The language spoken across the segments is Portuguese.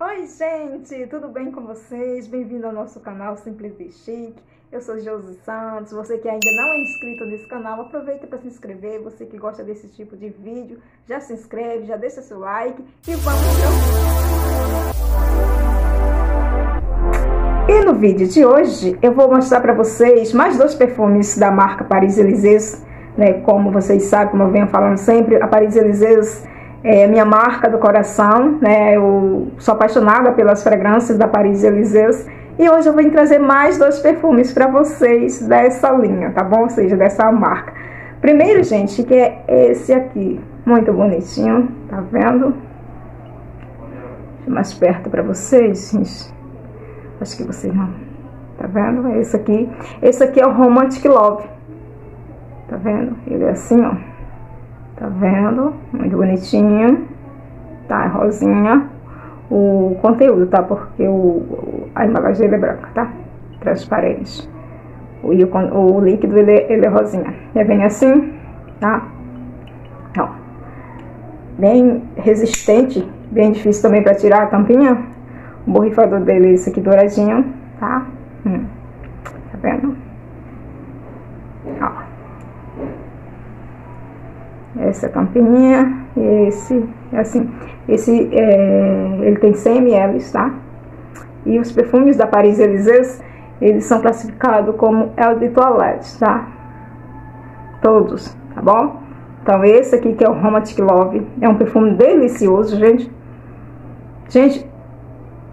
Oi, gente, tudo bem com vocês? Bem-vindo ao nosso canal Simples e Chique. Eu sou Josi Santos. Você que ainda não é inscrito nesse canal, aproveita para se inscrever. Você que gosta desse tipo de vídeo, já se inscreve, já deixa seu like e vamos E no vídeo de hoje eu vou mostrar para vocês mais dois perfumes da marca Paris Élysées, né? Como vocês sabem, como eu venho falando sempre, a Paris Élysées é minha marca do coração, né? Eu sou apaixonada pelas fragrâncias da Paris Élysées e hoje eu vou trazer mais dois perfumes para vocês dessa linha, tá bom? Ou seja, dessa marca. Primeiro, gente, que é esse aqui, muito bonitinho, tá vendo? Deixa mais perto para vocês, gente. Acho que vocês não. Tá vendo? Esse aqui, esse aqui é o Romantic Love. Tá vendo? Ele é assim, ó. Tá vendo? Muito bonitinho. Tá, é rosinha. O conteúdo, tá? Porque o, a embalagem dele é branca, tá? Transparente. O, o, líquido, ele, ele é rosinha. E vem assim, tá? Ó. Bem resistente. Bem difícil também pra tirar a tampinha. O borrifador dele é esse aqui douradinho, tá? Hum. Tá vendo? Ó essa tampinha esse, assim, esse, é, ele tem 100 ml, tá? E os perfumes da Paris Élysées, eles são classificados como El de Toilette, tá? Todos, tá bom? Então esse aqui que é o Romantic Love, é um perfume delicioso, gente. Gente,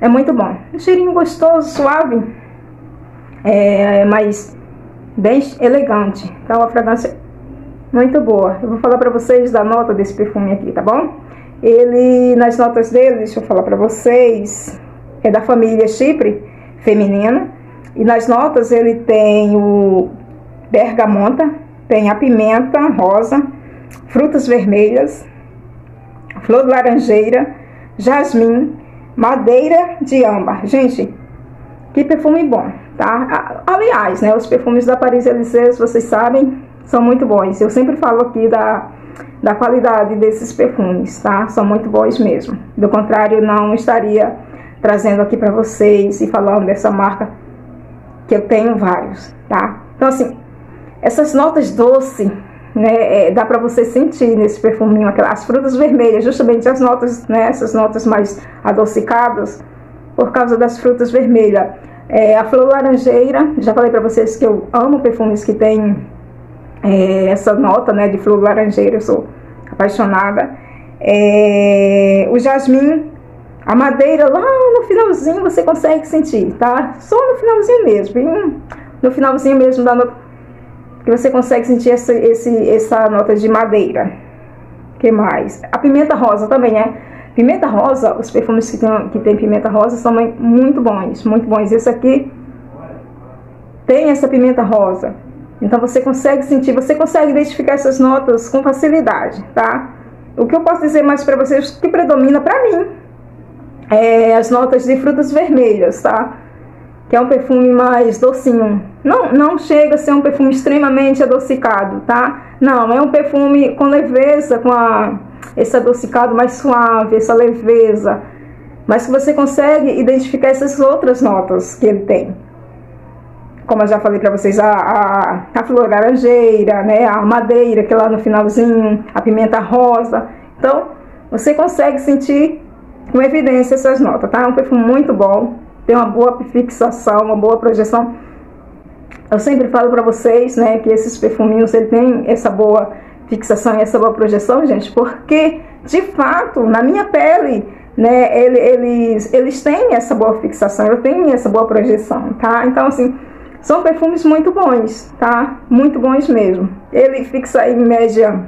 é muito bom. Um cheirinho gostoso, suave, é, mas bem elegante. Então a fragrância muito boa. Eu vou falar para vocês da nota desse perfume aqui, tá bom? Ele, nas notas dele, deixa eu falar para vocês, é da família Chipre feminina. E nas notas ele tem o bergamota, tem a pimenta rosa, frutas vermelhas, flor de laranjeira, jasmim, madeira de âmbar. Gente, que perfume bom, tá? Aliás, né, os perfumes da Paris Élysées, vocês sabem, são muito bons. Eu sempre falo aqui da, da qualidade desses perfumes, tá? São muito bons mesmo. Do contrário, não estaria trazendo aqui para vocês e falando dessa marca que eu tenho vários, tá? Então, assim, essas notas doces, né, é, dá para você sentir nesse perfuminho, aquelas frutas vermelhas, justamente as notas, né, essas notas mais adocicadas, por causa das frutas vermelhas. É, a flor laranjeira, já falei para vocês que eu amo perfumes que tem é, essa nota né, de flor laranjeira, eu sou apaixonada. É, o jasmim, a madeira lá no finalzinho você consegue sentir, tá? Só no finalzinho mesmo, bem, no finalzinho mesmo da nota, que você consegue sentir essa, esse, essa nota de madeira. que mais? A pimenta rosa também, né? Pimenta rosa, os perfumes que tem, que tem pimenta rosa são muito bons, muito bons. Esse aqui tem essa pimenta rosa. Então você consegue sentir, você consegue identificar essas notas com facilidade, tá? O que eu posso dizer mais para vocês que predomina para mim é as notas de frutas vermelhas, tá? Que é um perfume mais docinho. Não, não chega a ser um perfume extremamente adocicado, tá? Não, é um perfume com leveza, com a, esse adocicado mais suave, essa leveza. Mas que você consegue identificar essas outras notas que ele tem como eu já falei para vocês, a, a, a flor laranjeira, né, a madeira, que é lá no finalzinho, a pimenta rosa. Então, você consegue sentir com evidência essas notas, tá? É um perfume muito bom, tem uma boa fixação, uma boa projeção. Eu sempre falo para vocês, né, que esses perfuminhos, ele tem essa boa fixação e essa boa projeção, gente, porque, de fato, na minha pele, né, eles, eles têm essa boa fixação, eu tenho essa boa projeção, tá? Então, assim, são perfumes muito bons, tá? Muito bons mesmo. Ele fixa em média,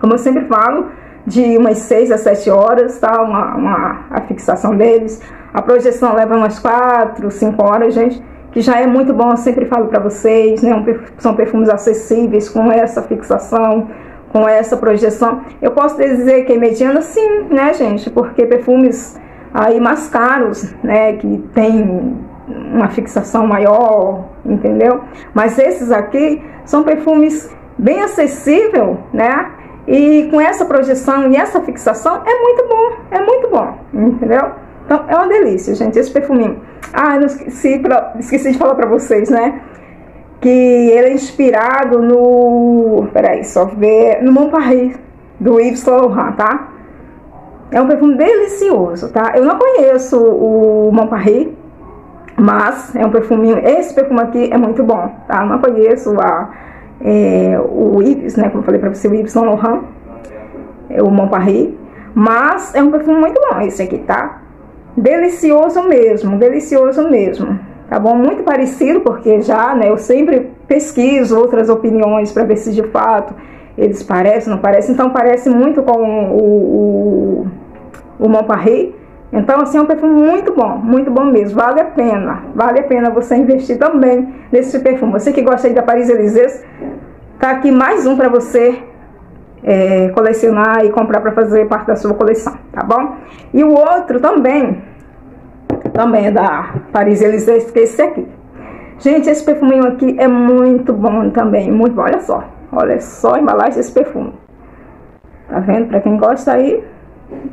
como eu sempre falo, de umas 6 a 7 horas, tá? Uma, uma, a fixação deles. A projeção leva umas 4, 5 horas, gente. Que já é muito bom, eu sempre falo para vocês, né? são perfumes acessíveis com essa fixação, com essa projeção. Eu posso dizer que é mediana, sim, né, gente? Porque perfumes aí mais caros, né? Que tem uma fixação maior, entendeu? Mas esses aqui são perfumes bem acessível, né? E com essa projeção e essa fixação é muito bom, é muito bom, entendeu? Então, é uma delícia, gente, esse perfuminho. Ah, não esqueci, pra, esqueci de falar pra vocês, né? Que ele é inspirado no... Peraí, só ver... No Mon Paris, do Yves Saint Laurent, tá? É um perfume delicioso, tá? Eu não conheço o Mon Paris, mas é um perfuminho... Esse perfume aqui é muito bom, tá? Eu não conheço a, é, o Yves, né? Como eu falei pra você, o Yves Saint Laurent. É o Mon Paris. Mas é um perfume muito bom esse aqui, tá? Delicioso mesmo, delicioso mesmo. Tá bom? Muito parecido, porque já, né, eu sempre pesquiso outras opiniões para ver se de fato eles parecem, não parecem. Então parece muito com o, o, o Montparnasse. Então, assim, é um perfume muito bom, muito bom mesmo. Vale a pena, vale a pena você investir também nesse perfume. Você que gosta aí da Paris Élysées, tá aqui mais um para você é, colecionar e comprar para fazer parte da sua coleção, tá bom? E o outro também, também é da Paris Élysées, que é esse aqui. Gente, esse perfuminho aqui é muito bom também, muito bom. Olha só, olha só a embalagem desse perfume. Tá vendo? Para quem gosta aí,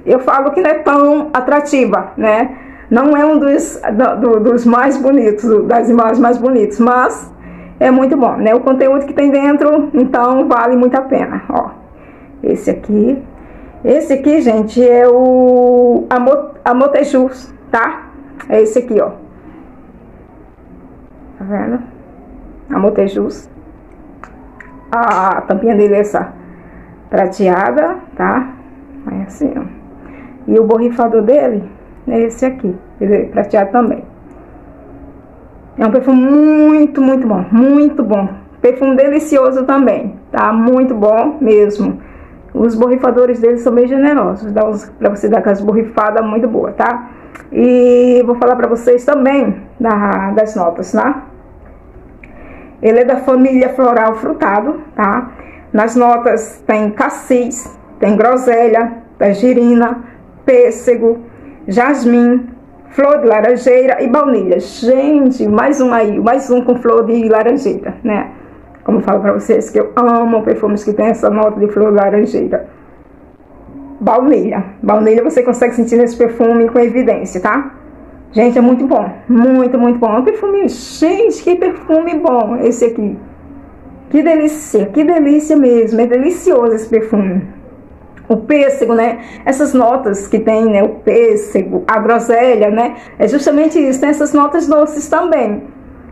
eu falo que não é tão atrativa, né? Não é um dos, do, dos mais bonitos, das imagens mais bonitas, mas é muito bom, né? O conteúdo que tem dentro, então vale muito a pena, ó. Esse aqui. Esse aqui, gente, é o Amotejus, tá? É esse aqui, ó. Tá vendo? Amotejus. A tampinha dele é essa prateada, tá? É assim, ó. E o borrifador dele é esse aqui. Ele é prateado também. É um perfume muito, muito bom. Muito bom. Perfume delicioso também, tá? Muito bom mesmo. Os borrifadores deles são bem generosos, dá para você dar aquelas borrifadas muito boa, tá? E vou falar para vocês também da, das notas, tá? Ele é da família floral frutado, tá? Nas notas tem cassis, tem groselha, tangerina, pêssego, jasmim, flor de laranjeira e baunilha. Gente, mais um aí, mais um com flor de laranjeira, né? Como eu falo para vocês que eu amo perfumes que tem essa nota de flor laranjeira. Baunilha. Baunilha você consegue sentir nesse perfume com evidência, tá? Gente, é muito bom. Muito, muito bom. É um perfume, gente, que perfume bom esse aqui. Que delícia, que delícia mesmo. É delicioso esse perfume. O pêssego, né? Essas notas que tem, né? O pêssego, a groselha, né? É justamente isso. Tem essas notas doces também.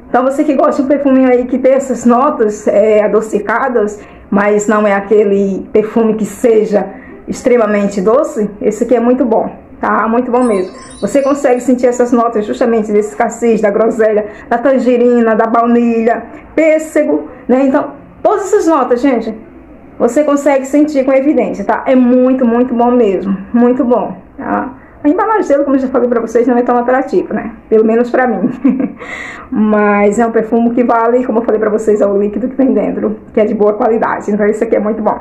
Então você que gosta de um perfuminho aí que tem essas notas é, adocicadas, mas não é aquele perfume que seja extremamente doce, esse aqui é muito bom, tá? Muito bom mesmo. Você consegue sentir essas notas justamente desse cassis, da groselha, da tangerina, da baunilha, pêssego, né? Então, todas essas notas, gente, você consegue sentir com evidência, tá? É muito, muito bom mesmo, muito bom, tá? A embalagem dele, como eu já falei para vocês, não é tão atrativo, né? Pelo menos para mim. Mas é um perfume que vale, como eu falei para vocês, é o líquido que tem dentro, que é de boa qualidade. Então isso aqui é muito bom,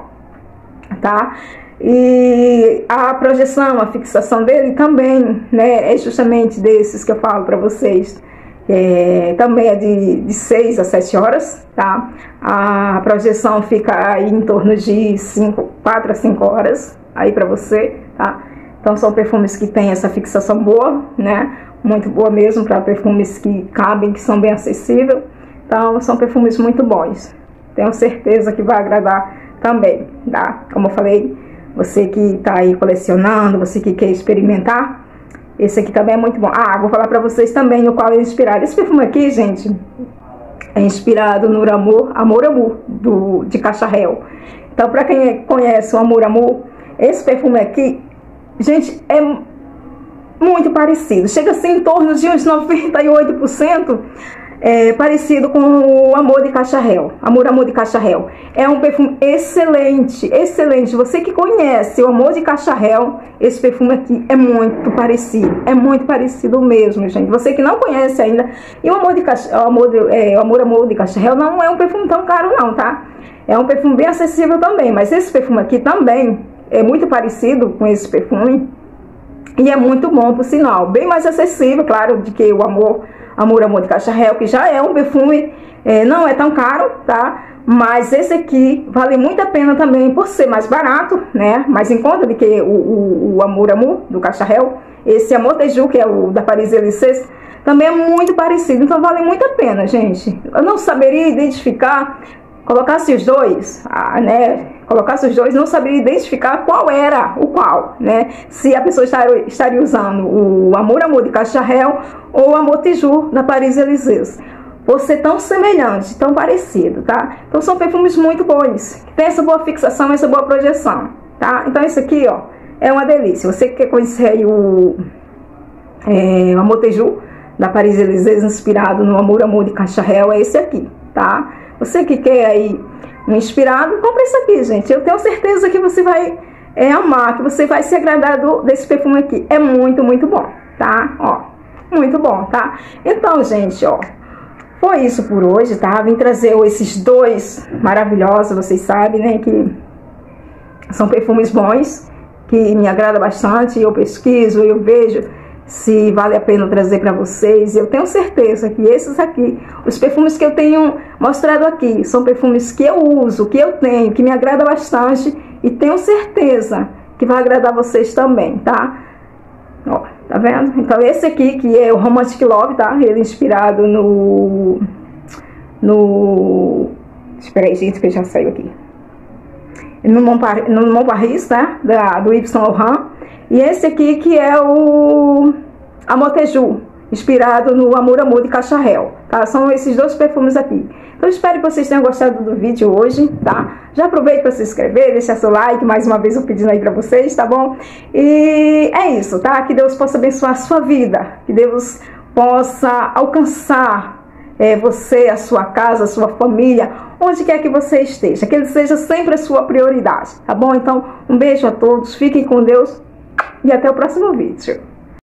tá? E a projeção, a fixação dele também, né? É justamente desses que eu falo para vocês. É, também é de, de 6 a 7 horas, tá? A projeção fica aí em torno de 5, 4 a 5 horas aí para você, tá? Então são perfumes que têm essa fixação boa, né? Muito boa mesmo para perfumes que cabem, que são bem acessíveis. Então são perfumes muito bons. Tenho certeza que vai agradar também, tá? Como eu falei, você que está aí colecionando, você que quer experimentar, esse aqui também é muito bom. Ah, vou falar para vocês também no qual é inspirado. Esse perfume aqui, gente, é inspirado no Amor, Amor Amor, do, de Cacharel. Então, para quem conhece o Amor Amor, esse perfume aqui Gente, é muito parecido. Chega a ser em torno de uns 98% é, parecido com o Amor de Cacharel. Amor, Amor de Cacharel. É um perfume excelente, excelente. Você que conhece o Amor de Cacharel, esse perfume aqui é muito parecido. É muito parecido mesmo, gente. Você que não conhece ainda. E o Amor de Cacharel, Amor, de, é, o Amor, Amor de Cacharel não é um perfume tão caro não, tá? É um perfume bem acessível também. Mas esse perfume aqui também é muito parecido com esse perfume e é muito bom, por sinal. Bem mais acessível, claro, do que o Amor, Amor, Amor de Cacharel, que já é um perfume, é, não é tão caro, tá? Mas esse aqui vale muito a pena também por ser mais barato, né? Mais em conta do que o, o, o Amor, Amor do Cacharel. Esse Amor Teju, que é o da Paris Elysées, também é muito parecido, então vale muito a pena, gente. Eu não saberia identificar, colocasse os dois, ah, né? Colocasse os dois, não saberia identificar qual era o qual, né? Se a pessoa estaria, estaria usando o Amor Amor de Cacharel ou o Amor Tiju da Paris por ser tão semelhante, tão parecido, tá? Então são perfumes muito bons, tem essa boa fixação, essa boa projeção, tá? Então isso aqui, ó, é uma delícia. Você que quer conhecer aí o, é, o Amor Teju, da Paris Elysées, inspirado no Amor Amor de Cacharel, é esse aqui, tá? Você que quer aí um inspirado, compra esse aqui, gente. Eu tenho certeza que você vai é, amar, que você vai se agradar do, desse perfume aqui. É muito, muito bom, tá? Ó, muito bom, tá? Então, gente, ó, foi isso por hoje, tá? Vim trazer esses dois maravilhosos, vocês sabem, né? Que são perfumes bons, que me agrada bastante. Eu pesquiso, eu vejo se vale a pena trazer para vocês. Eu tenho certeza que esses aqui, os perfumes que eu tenho mostrado aqui, são perfumes que eu uso, que eu tenho, que me agrada bastante e tenho certeza que vai agradar vocês também, tá? Ó, tá vendo? Então esse aqui que é o Romantic Love, tá? Ele é inspirado no no Espera aí, gente, que já saiu aqui. No Montparnasse, Montparnasse tá? Da, do Yves Saint Laurent. E esse aqui que é o Amoteju, inspirado no Amor Amor de Cacharel, tá? São esses dois perfumes aqui. Então espero que vocês tenham gostado do vídeo hoje, tá? Já aproveite para se inscrever, deixar seu like, mais uma vez eu pedindo aí para vocês, tá bom? E é isso, tá? Que Deus possa abençoar a sua vida, que Deus possa alcançar é, você, a sua casa, a sua família, onde quer que você esteja, que Ele seja sempre a sua prioridade, tá bom? Então, um beijo a todos, fiquem com Deus e até o próximo vídeo.